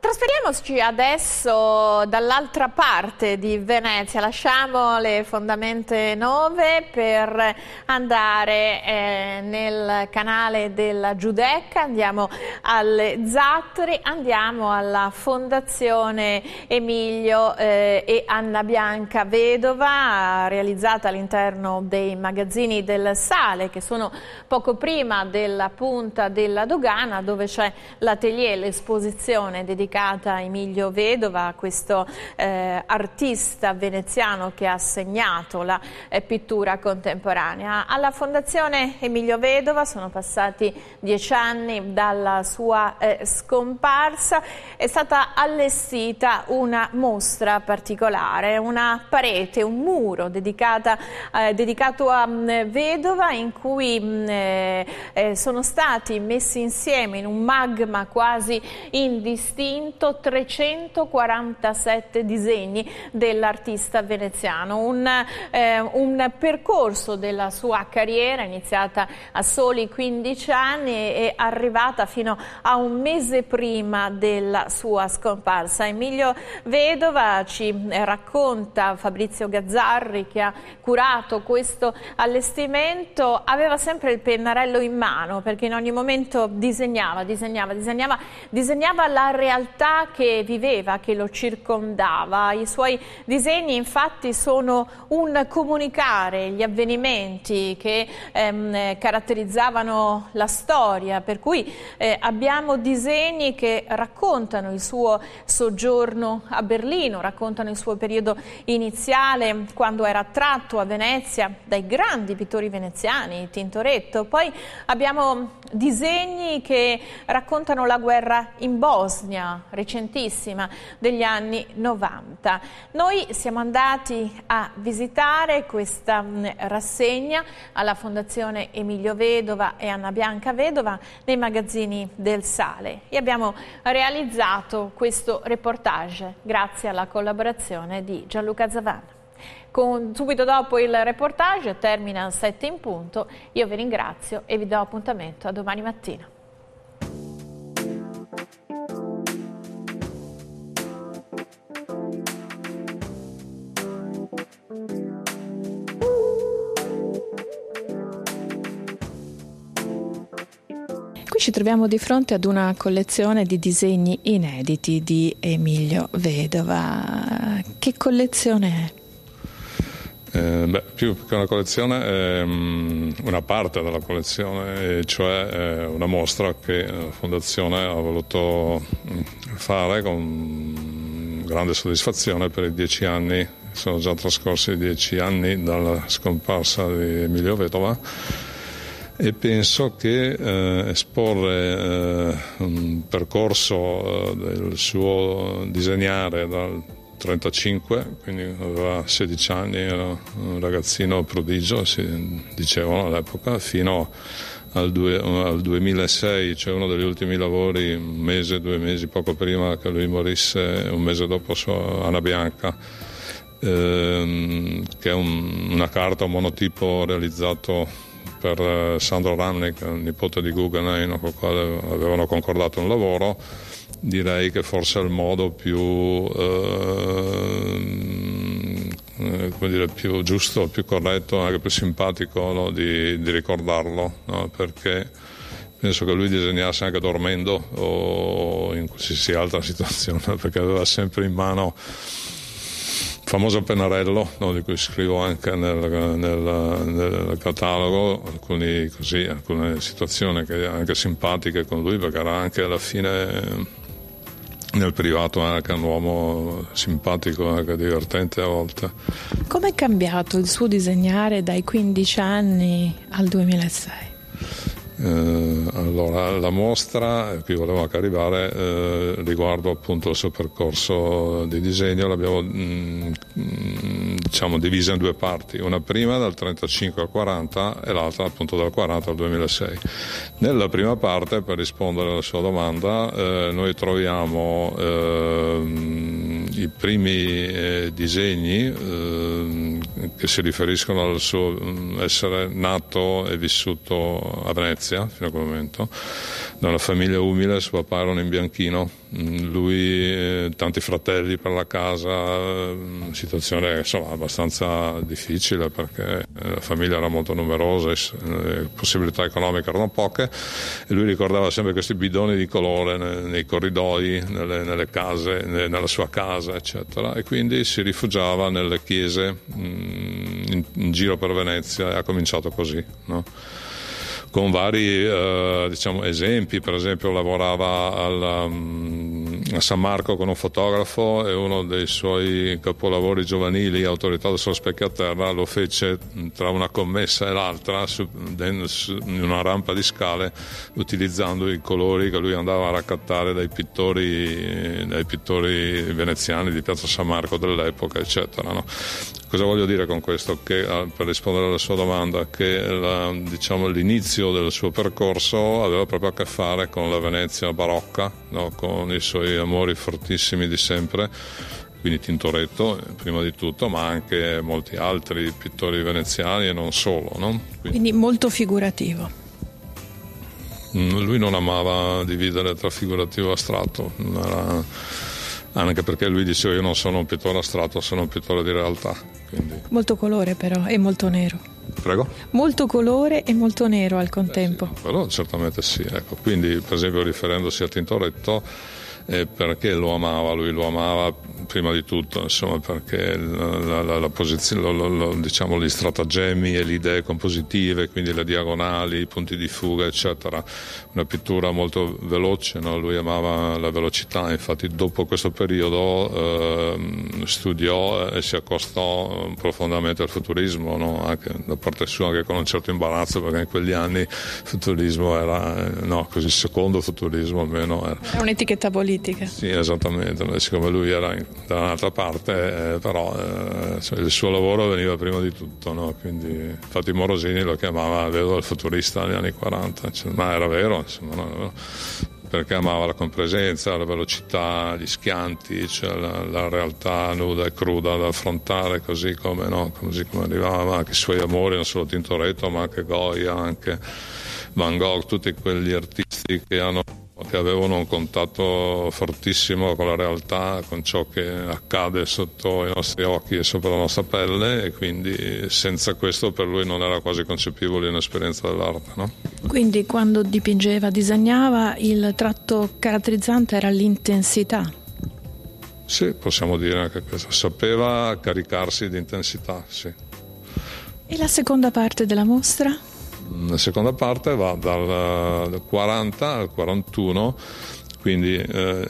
Trasferiamoci adesso dall'altra parte di Venezia, lasciamo le fondamente nove per andare eh, nel canale della Giudecca, andiamo alle Zatteri, andiamo alla Fondazione Emilio eh, e Anna Bianca Vedova, realizzata all'interno dei magazzini del Sale che sono poco prima della punta della dogana dove c'è l'atelier, l'esposizione dedicata dedicata a Emilio Vedova, questo eh, artista veneziano che ha segnato la eh, pittura contemporanea. Alla Fondazione Emilio Vedova sono passati dieci anni dalla sua eh, scomparsa, è stata allestita una mostra particolare, una parete, un muro dedicata, eh, dedicato a mh, mm, Vedova in cui mh, mm, eh, eh, sono stati messi insieme in un magma quasi indistinto dipinto 347 disegni dell'artista veneziano, un, eh, un, percorso della sua carriera iniziata a soli 15 anni e arrivata fino a un mese prima della sua scomparsa. Emilio Vedova ci racconta, Fabrizio Gazzarri che ha curato questo allestimento, aveva sempre il pennarello in mano perché in ogni momento disegnava, disegnava, disegnava, disegnava la realtà realtà che viveva, che lo circondava. I suoi disegni infatti sono un comunicare gli avvenimenti che ehm, caratterizzavano la storia, per cui eh, abbiamo disegni che raccontano il suo soggiorno a Berlino, raccontano il suo periodo iniziale quando era attratto a Venezia dai grandi pittori veneziani, Tintoretto. Poi abbiamo disegni che raccontano la guerra in Bosnia, recentissima degli anni 90. Noi siamo andati a visitare questa mm, rassegna alla Fondazione Emilio Vedova e Anna Bianca Vedova nei magazzini del Sale e abbiamo realizzato questo reportage grazie alla collaborazione di Gianluca Zavanna. Con, subito dopo il reportage termina 7 in punto, io vi ringrazio e vi do appuntamento a domani mattina. Qui ci troviamo di fronte ad una collezione di disegni inediti di Emilio Vedova. Che collezione è? Eh, beh, più che una collezione um, una parte della collezione, cioè eh, una mostra che la Fondazione ha voluto mm, fare con grande soddisfazione per i dieci anni, sono già trascorsi dieci anni dalla scomparsa di Emilio Vedova e penso che eh, esporre eh, un percorso eh, del suo disegnare dal 35, quindi aveva 16 anni, era un ragazzino prodigio, si dicevano all'epoca, fino al, due, al 2006, cioè uno degli ultimi lavori, un mese, due mesi poco prima che lui morisse, un mese dopo su Anna Bianca, ehm, che è un, una carta, un monotipo realizzato per eh, Sandro Ramnik, nipote di Guggenheim, con il quale avevano concordato un lavoro, direi che forse è il modo più, eh, dire, più giusto, più corretto, anche più simpatico no, di, di, ricordarlo, no? perché penso che lui disegnasse anche dormendo o in qualsiasi altra situazione, perché aveva sempre in mano famoso pennarello no, di cui scrivo anche nel, nel, nel catalogo alcuni, così, alcune situazioni che anche simpatiche con lui perché era anche alla fine nel privato anche un uomo simpatico, anche divertente a volte. Come è cambiato il suo disegnare dai 15 anni al 2006? Eh, allora, la mostra, qui volevo anche arrivare, eh, riguardo appunto il suo percorso di disegno, l'abbiamo mh, mm, diciamo, divisa in due parti, una prima dal 35 al 40 e l'altra appunto dal 40 al 2006. Nella prima parte, per rispondere alla sua domanda, eh, noi troviamo ehm, i primi eh, disegni ehm, che si riferiscono al suo mm, essere nato e vissuto a Venezia fino a quel momento, da una famiglia umile, suo papà era un imbianchino lui, eh, tanti fratelli per la casa, mm, situazione insomma, abbastanza difficile perché eh, la famiglia era molto numerosa, le possibilità economiche erano poche e lui ricordava sempre questi bidoni di colore nei, corridoi, nelle, nelle case, nella sua casa, eccetera, e quindi si rifugiava nelle chiese in, in giro per Venezia e ha cominciato così. No? con vari eh, diciamo, esempi, per esempio lavorava al, um, a San Marco con un fotografo e uno dei suoi capolavori giovanili, Autorità del suo specchio a terra, lo fece tra una commessa e l'altra su, in una rampa di scale utilizzando i colori che lui andava a raccattare dai pittori, dai pittori veneziani di Piazza San Marco dell'epoca, eccetera. No? Cosa voglio dire con questo? Che, per rispondere alla sua domanda, che la, diciamo, l'inizio del suo percorso aveva proprio a che fare con la Venezia barocca, no? con i suoi amori fortissimi di sempre, quindi Tintoretto prima di tutto, ma anche molti altri pittori veneziani e non solo. No? Quindi, quindi molto figurativo. Mm, lui non amava dividere tra figurativo e astratto, era anche perché lui diceva io non sono un pittore astratto, sono un pittore di realtà. Quindi... Molto colore però e molto nero. Prego? Molto colore e molto nero al contempo. Eh sì, però certamente sì, ecco. quindi per esempio riferendosi a Tintoretto eh, perché lo amava, lui lo amava prima di tutto, insomma, perché la, la, la posizione, lo, lo, diciamo, gli stratagemmi e le idee compositive, quindi le diagonali, i punti di fuga, eccetera, una pittura molto veloce, no? lui amava la velocità, infatti dopo questo periodo eh, studiò e si accostò profondamente al futurismo, no? anche da parte sua, anche con un certo imbarazzo, perché in quegli anni il futurismo era, eh, no, così secondo futurismo almeno era. È un'etichetta politica politica. Sì, esattamente, siccome lui era da un'altra parte, eh, però eh, il suo lavoro veniva prima di tutto, no? Quindi, infatti Morosini lo chiamava, vedo, il futurista negli anni 40, cioè, ma era vero, insomma, no? perché amava la compresenza, la velocità, gli schianti, cioè la, la, realtà nuda e cruda da affrontare, così come, no? così come arrivava anche i suoi amori, non solo Tintoretto, ma anche Goya, anche Van Gogh, tutti quegli artisti che hanno che avevano un contatto fortissimo con la realtà, con ciò che accade sotto i nostri occhi e sopra la nostra pelle e quindi senza questo per lui non era quasi concepibile un'esperienza dell'arte. No? Quindi quando dipingeva, disegnava, il tratto caratterizzante era l'intensità? Sì, possiamo dire anche questo. Sapeva caricarsi di intensità, sì. E la seconda parte della mostra? La seconda parte va dal 40 al 41 quindi eh,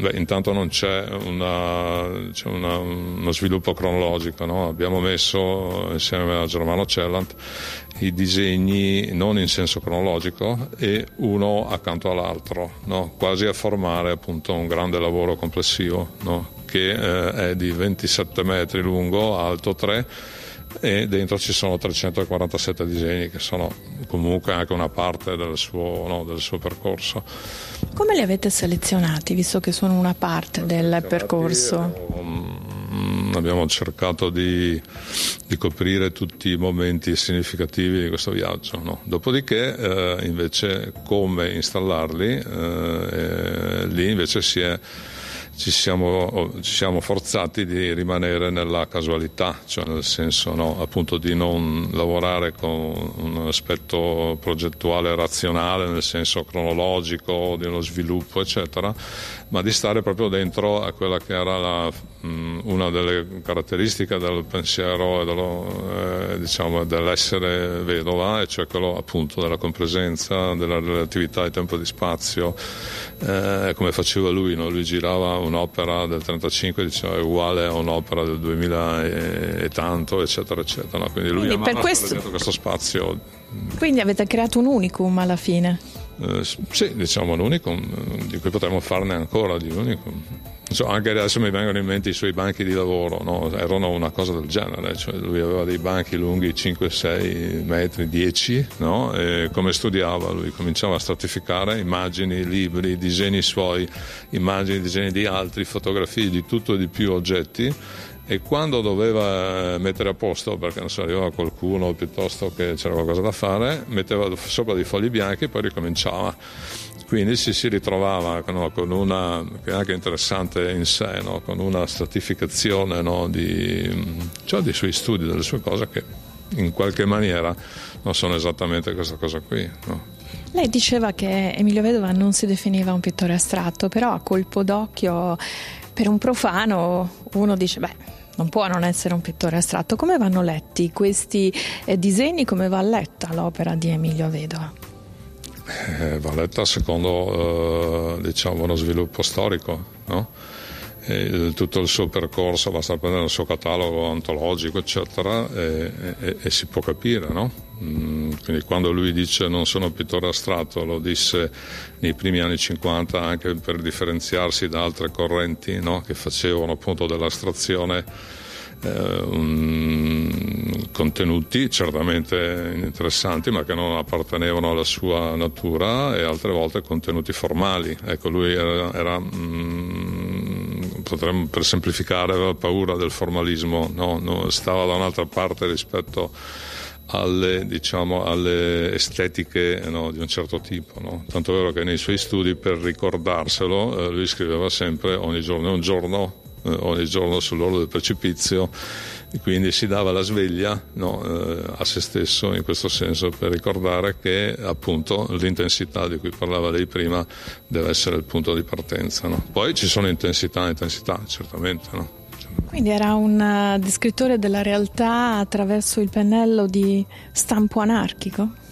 beh, intanto non c'è, una, c'è una, uno sviluppo cronologico, no? abbiamo messo insieme a Germano Cellant i disegni non in senso cronologico e uno accanto all'altro, no? quasi a formare appunto un grande lavoro complessivo no? che eh, è di 27 metri lungo, alto 3 e dentro ci sono 347 disegni che sono comunque anche una parte del suo, no, del suo percorso. Come li avete selezionati, visto che sono una parte del percorso? Um, abbiamo cercato di, di, coprire tutti i momenti significativi di questo viaggio. No? Dopodiché, eh, invece, come installarli, eh, lì invece si è ci siamo, ci siamo, forzati di rimanere nella casualità, cioè nel senso no, appunto di non lavorare con un aspetto progettuale razionale, nel senso cronologico, di uno sviluppo, eccetera, ma di stare proprio dentro a quella che era la, una delle caratteristiche del pensiero e dello, eh, diciamo, dell'essere vedova, e cioè quello appunto della compresenza, della relatività di tempo e di spazio, eh, come faceva lui, no? lui girava un'opera del 35 diceva è uguale a un'opera del 2000 e, e tanto, eccetera, eccetera. No? Quindi lui Quindi per questo... questo spazio. Quindi avete creato un unicum alla fine? Eh, sì, diciamo un unicum, di cui potremmo farne ancora di unicum. So, anche adesso mi vengono in mente i suoi banchi di lavoro, no? erano una cosa del genere, cioè lui aveva dei banchi lunghi 5-6 metri, 10, no? come studiava lui cominciava a stratificare immagini, libri, disegni suoi, immagini, disegni di altri, fotografie di tutto e di più oggetti e quando doveva eh, mettere a posto perché non so, arrivava qualcuno piuttosto che c'era qualcosa da fare metteva sopra dei fogli bianchi e poi ricominciava quindi si, si ritrovava no, con una, che è anche interessante in sé, no, con una stratificazione no, di, cioè dei suoi studi, delle sue cose che in qualche maniera non sono esattamente questa cosa qui. Lei diceva che Emilio Vedova non si definiva un pittore astratto, però a colpo d'occhio per un profano uno dice, beh, non può non essere un pittore astratto. Come vanno letti questi eh, disegni? Come va letta l'opera di Emilio Vedova? eh, va letta secondo eh, diciamo uno sviluppo storico. No? Il, tutto il suo percorso, basta prendere il suo catalogo antologico, eccetera, e, e, e si può capire. No? Mm, quindi quando lui dice non sono pittore astratto, lo disse nei primi anni 50 anche per differenziarsi da altre correnti no? che facevano appunto dell'astrazione eh, un, contenuti certamente interessanti ma che non appartenevano alla sua natura e altre volte contenuti formali. Ecco, lui era, era mm, potremmo per semplificare, aveva paura del formalismo, no? No, stava da un'altra parte rispetto alle, diciamo, alle estetiche no, di un certo tipo. No? Tanto è vero che nei suoi studi, per ricordarselo, eh, lui scriveva sempre ogni giorno, un giorno eh, ogni giorno sull'orlo del precipizio e quindi si dava la sveglia no, eh, a se stesso in questo senso per ricordare che appunto l'intensità di cui parlava lei prima deve essere il punto di partenza. No? Poi ci sono intensità e intensità, certamente. No? Quindi era un uh, descrittore della realtà attraverso il pennello di stampo anarchico?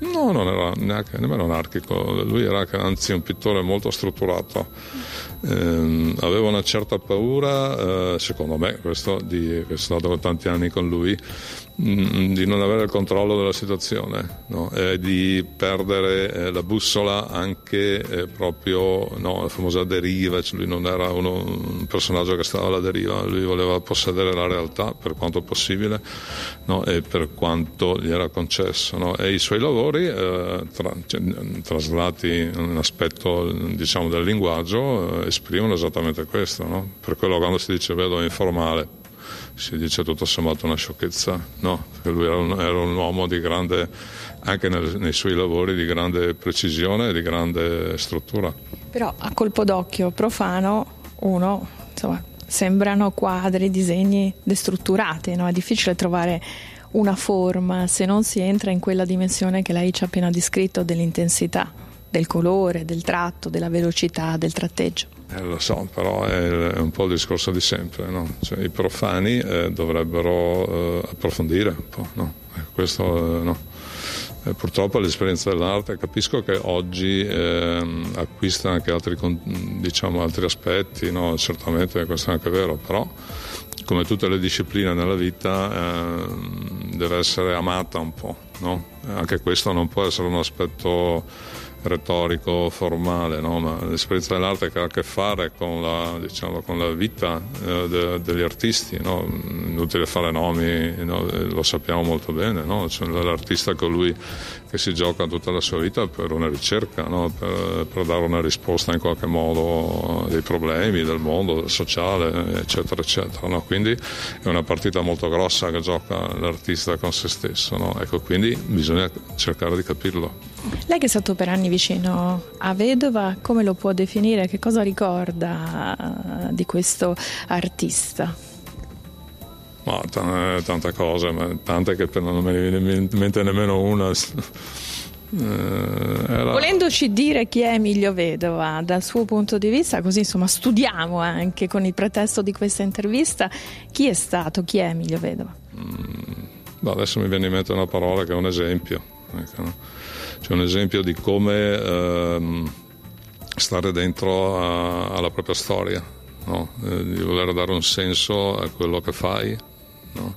No, non era neanche, nemmeno anarchico, lui era anzi un pittore molto strutturato. Eh, avevo una certa paura, eh, secondo me, questo di, sono stato tanti anni con lui, di non avere il controllo della situazione no? e di perdere eh, la bussola anche eh, proprio no, la famosa deriva, cioè lui non era uno, un personaggio che stava alla deriva, lui voleva possedere la realtà per quanto possibile no? e per quanto gli era concesso e i suoi lavori eh, tra, cioè, traslati in un aspetto diciamo, del linguaggio eh, esprimono esattamente questo, per quello quando si dice vedo informale si dice tutto sommato una sciocchezza, no, perché lui era un, era un uomo di grande, anche nel, nei suoi lavori, di grande precisione e di grande struttura. Però a colpo d'occhio profano uno, insomma, sembrano quadri, disegni destrutturati, no? è difficile trovare una forma se non si entra in quella dimensione che lei ci ha appena descritto dell'intensità, del colore, del tratto, della velocità, del tratteggio. Eh, lo so, però è, un po' il discorso di sempre, no? cioè, i profani eh, dovrebbero eh, approfondire un po', no? Eh, questo, eh, no. purtroppo l'esperienza dell'arte capisco che oggi ehm, acquista anche altri, diciamo, altri aspetti, certamente questo è anche vero, però come tutte le discipline nella vita ehm, deve essere amata un po', anche questo non può essere un aspetto retorico, formale, no? ma l'esperienza dell'arte che ha a che fare con la, diciamo, con la vita eh, de, degli artisti, no? inutile fare nomi, no? lo sappiamo molto bene, cioè, l'artista colui che si gioca tutta la sua vita per una ricerca, per, per, dare una risposta in qualche modo dei problemi del mondo sociale, eccetera, eccetera. Quindi è una partita molto grossa che gioca l'artista con se stesso, ecco, quindi bisogna cercare di capirlo. Lei che è stato per anni vicino a Vedova, come lo può definire? Che cosa ricorda eh, di questo artista? Ma t- tante cose, ma tante che non me ne viene in mente nemmeno una. Eh, era... Volendoci dire chi è Emilio Vedova dal suo punto di vista, così insomma studiamo anche con il pretesto di questa intervista chi è stato, chi è Emilio Vedova. Mm, adesso mi viene in mente una parola che è un esempio. Ecco, no? C'è un esempio di come ehm, stare dentro a, alla propria storia, no? eh, di voler dare un senso a quello che fai, no?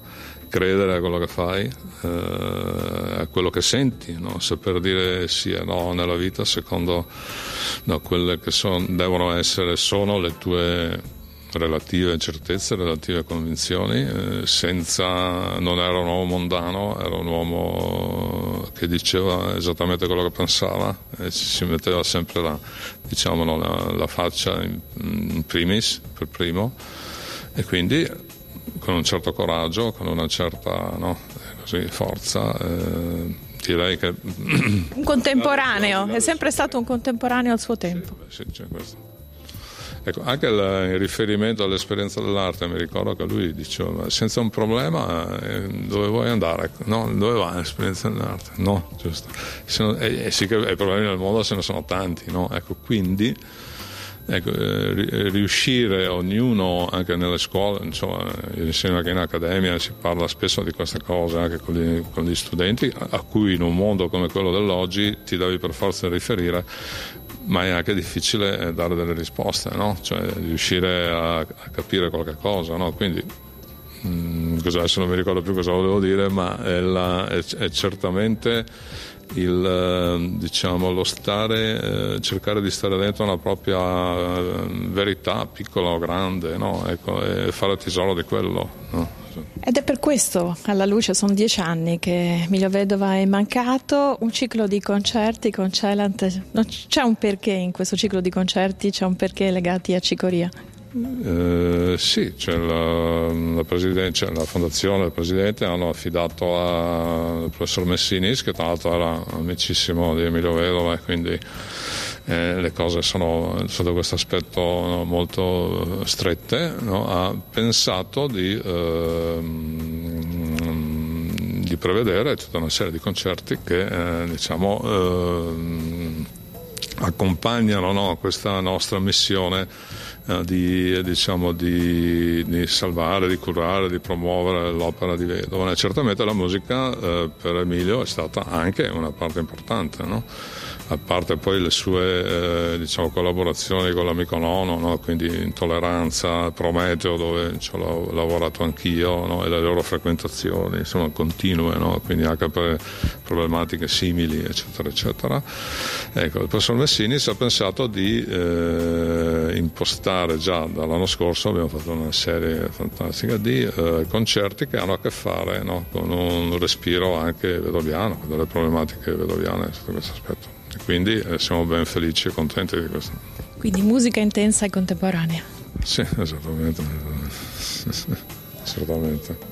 credere a quello che fai, eh, a quello che senti, no? saper dire sì e no nella vita secondo quelle che son, devono essere, sono le tue relative certezze, relative convinzioni, eh, senza, non era un uomo mondano, era un uomo che diceva esattamente quello che pensava e si metteva sempre la, diciamo, la, la faccia in, in, primis, per primo, e quindi con un certo coraggio, con una certa no, così, forza. Eh, direi che... Un contemporaneo, è sempre stato un contemporaneo al suo tempo. Sì, sì c'è questo. Ecco, anche il, in riferimento all'esperienza dell'arte, mi ricordo che lui diceva: senza un problema, eh, dove vuoi andare? No, dove va l'esperienza dell'arte? No, giusto. E, e sì che i problemi nel mondo ce ne sono tanti, no? Ecco, quindi. Ecco, eh, riuscire ognuno anche nelle scuole, insomma, insieme anche in accademia si parla spesso di queste cose anche con gli, con gli studenti a cui in un mondo come quello dell'oggi ti devi per forza riferire ma è anche difficile eh, dare delle risposte, no? cioè riuscire a, a capire qualche cosa. No? Quindi, mh, mm, adesso non mi ricordo più cosa volevo dire, ma è, la, è, è certamente il, eh, diciamo, lo stare, eh, cercare di stare dentro una propria eh, verità, piccola o grande, no? ecco, e fare tesoro di quello. No? Ed è per questo, alla luce, sono dieci anni che Emilio Vedova è mancato, un ciclo di concerti con Celant, c'è un perché in questo ciclo di concerti, c'è un perché legati a Cicoria? Eh, sì, c'è la, la, c'è la, fondazione del presidente hanno affidato al professor Messinis, che tra l'altro era amicissimo di Emilio Vedova, e quindi eh, le cose sono sotto questo aspetto no, molto strette, no? ha pensato di, eh, di, prevedere tutta una serie di concerti che eh, diciamo, eh, accompagnano no, questa nostra missione di, diciamo, di, di, salvare, di curare, di promuovere l'opera di Vedova. certamente la musica eh, per Emilio è stata anche una parte importante. No? A parte poi le sue eh, diciamo, collaborazioni con l'amico Nono, no? quindi Intolleranza, Prometeo dove ci ho lavorato anch'io no? e le loro frequentazioni insomma continue, no? quindi anche per problematiche simili eccetera eccetera. Ecco, il professor Messini si è pensato di eh, impostare già dall'anno scorso, abbiamo fatto una serie fantastica di eh, concerti che hanno a che fare con un respiro anche vedoviano, delle problematiche vedoviane sotto questo aspetto quindi eh, siamo ben felici e contenti di questo. Quindi musica intensa e contemporanea. Sì, esattamente. Certamente.